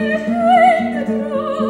mich